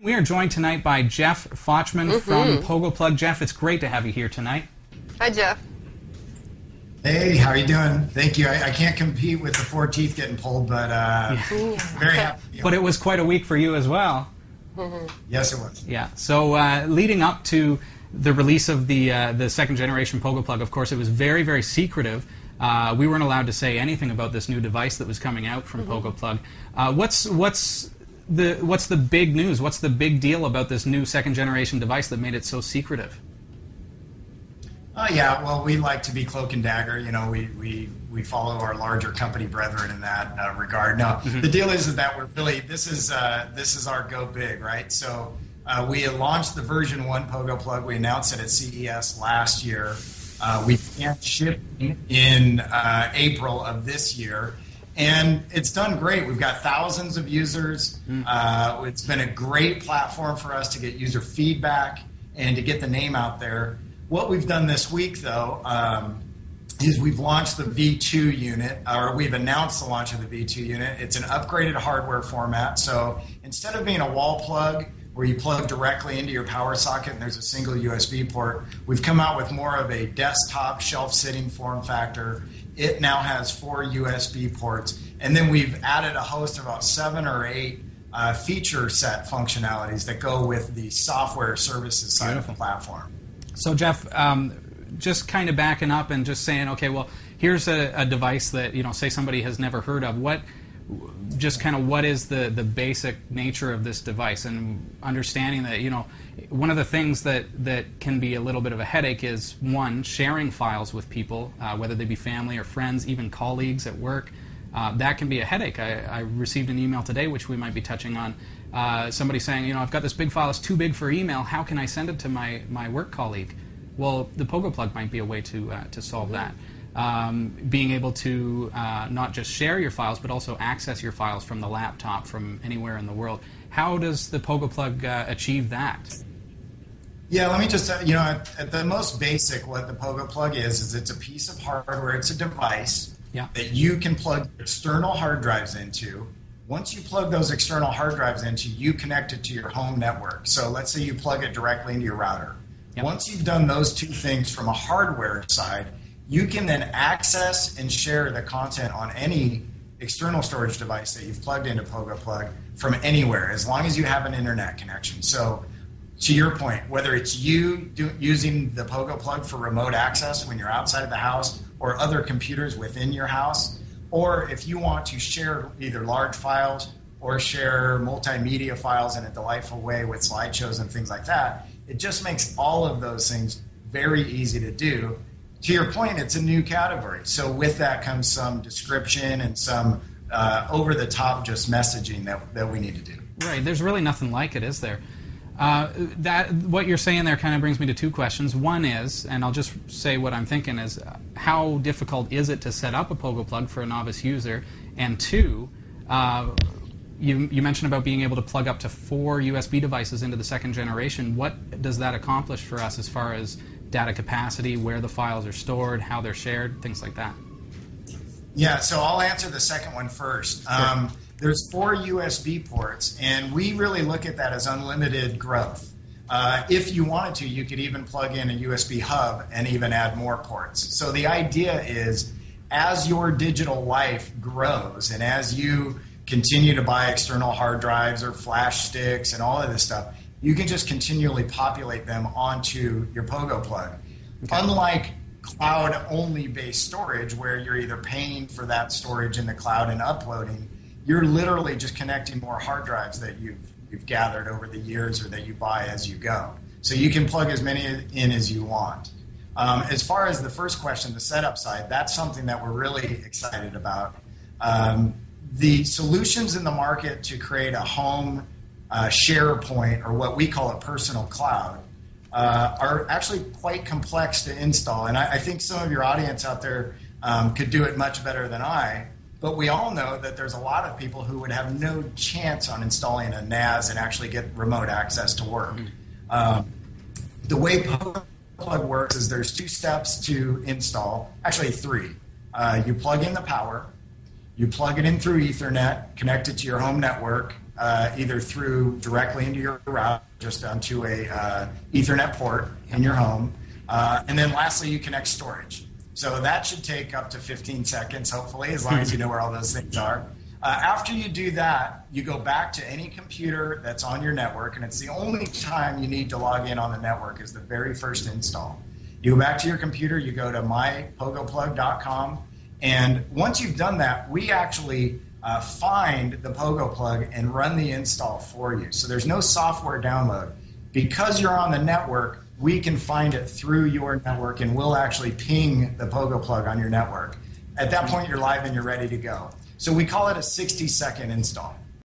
We are joined tonight by Jeff Fochtman mm-hmm. from PogoPlug. Jeff, it's great to have you here tonight. Hi, Jeff. Hey, how are you doing? Thank you. I, I can't compete with the four teeth getting pulled, but uh, yeah. very happy. But it was quite a week for you as well. Mm-hmm. Yes, it was. Yeah. So uh, leading up to the release of the uh, the second generation PogoPlug, of course, it was very very secretive. Uh, we weren't allowed to say anything about this new device that was coming out from mm-hmm. PogoPlug. Uh, what's what's the what's the big news? What's the big deal about this new second generation device that made it so secretive? Oh yeah, well, we like to be cloak and dagger. You know, we we, we follow our larger company brethren in that uh, regard. Now, mm-hmm. the deal is, is that we're really this is uh, this is our go big, right? So uh, we launched the version one Pogo plug. We announced it at CES last year. Uh, we began shipping in uh, April of this year, and it's done great. We've got thousands of users. Mm. Uh, it's been a great platform for us to get user feedback and to get the name out there. What we've done this week, though, um, is we've launched the V2 unit, or we've announced the launch of the V2 unit. It's an upgraded hardware format. So instead of being a wall plug where you plug directly into your power socket and there's a single USB port, we've come out with more of a desktop shelf sitting form factor. It now has four USB ports. And then we've added a host of about seven or eight uh, feature set functionalities that go with the software services side Beautiful. of the platform. So, Jeff, um, just kind of backing up and just saying, okay, well, here's a, a, device that you know, say somebody has never heard of. What, just kind of, what is the the basic nature of this device, and understanding that you know, one of the things that that can be a little bit of a headache is one sharing files with people, uh, whether they be family or friends, even colleagues at work. Uh, that can be a headache. I, I, received an email today, which we might be touching on. Uh, somebody saying, you know, I've got this big file, it's too big for email. How can I send it to my, my work colleague? Well, the Pogo plug might be a way to, uh, to solve that. Um, being able to uh, not just share your files, but also access your files from the laptop from anywhere in the world. How does the PogoPlug uh, achieve that? Yeah, let me just, uh, you know, at, at, the most basic, what the PogoPlug is, is it's a piece of hardware, it's a device yeah. that you can plug external hard drives into. Once you plug those external hard drives into, you connect it to your home network. So let's say you plug it directly into your router. Yep. Once you've done those two things from a hardware side, you can then access and share the content on any external storage device that you've plugged into Pogo Plug from anywhere, as long as you have an internet connection. So, to your point, whether it's you do, using the Pogo Plug for remote access when you're outside of the house, or other computers within your house, or if you want to share either large files or share multimedia files in a delightful way with slideshows and things like that, it just makes all of those things very easy to do. To your point, it's a new category. So with that comes some description and some uh, over the top just messaging that, that we need to do. Right. There's really nothing like it, is there? Uh, that what you're saying there kind of brings me to two questions. One is, and I'll just say what I'm thinking is, how difficult is it to set up a PogoPlug for a novice user? And two, uh, you, you mentioned about being able to plug up to four USB devices into the second generation. What does that accomplish for us as far as data capacity, where the files are stored, how they're shared, things like that? Yeah, so I'll answer the second one first. Um, there's four USB ports, and we really look at that as unlimited growth. Uh, if you wanted to, you could even plug in a USB hub and even add more ports. So the idea is as your digital life grows and as you continue to buy external hard drives or flash sticks and all of this stuff, you can just continually populate them onto your PogoPlug. Okay. Unlike cloud only based storage, where you're either paying for that storage in the cloud and uploading, you're literally just connecting more hard drives that you've you've gathered over the years or that you buy as you go. So you can plug as many in as you want. Um, as far as the first question, the setup side, that's something that we're really excited about. Um, the solutions in the market to create a home uh, share point, or what we call a personal cloud, uh, are actually quite complex to install. And I, I think some of your audience out there um, could do it much better than I. But we all know that there's a lot of people who would have no chance on installing a NAS and actually get remote access to work. Mm-hmm. Um, the way plug works is there's two steps to install, actually three. Uh, you plug in the power, you plug it in through Ethernet, connect it to your home network, uh, either through directly into your route, just onto a uh, Ethernet port in your home, uh, and then lastly, you connect storage. So that should take up to 15 seconds, hopefully, as long as you know where all those things are. Uh, after you do that, you go back to any computer that's on your network, and it's the only time you need to log in on the network is the very first install. You go back to your computer, you go to mypogoplug.com, and once you've done that, we actually uh, find the Pogo plug and run the install for you. So there's no software download. Because you're on the network, we can find it through your network and we'll actually ping the Pogo plug on your network. At that point, you're live and you're ready to go. So we call it a 60 second install.